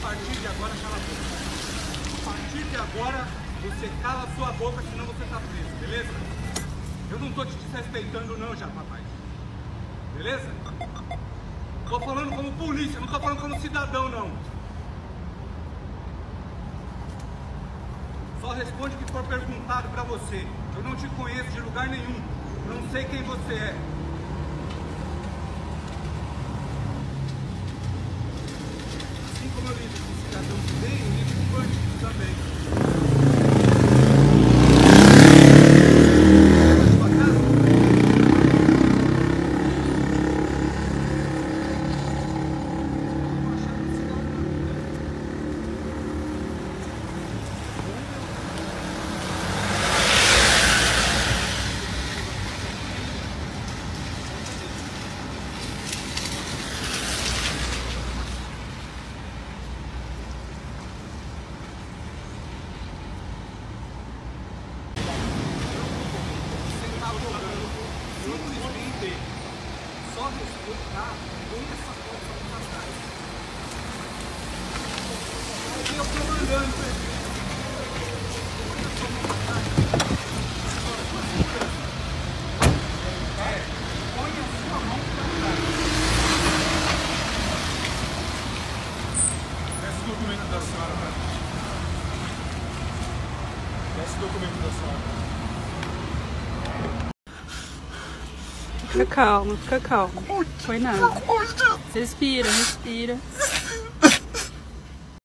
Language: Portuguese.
partir de agora, cala a boca. A partir de agora, você cala a sua boca, senão você tá preso, beleza? Eu não tô te desrespeitando não já, papai. Beleza? Tô falando como polícia, não tô falando como cidadão não. Só responde o que for perguntado pra você. Eu não te conheço de lugar nenhum. Não sei quem você é. Assim como eu lido com cidadão de bem, eu lido com bandido também. Sua casa? Tô achando que cidadão, né? Cobrando simplesmente só respeitar com essa porta para trás. Aí eu estou mandando põe a sua mão para trás. Desce o documento da senhora pra mim. Desce o documento da senhora. Fica calmo, fica calmo. Foi nada. Respira, respira.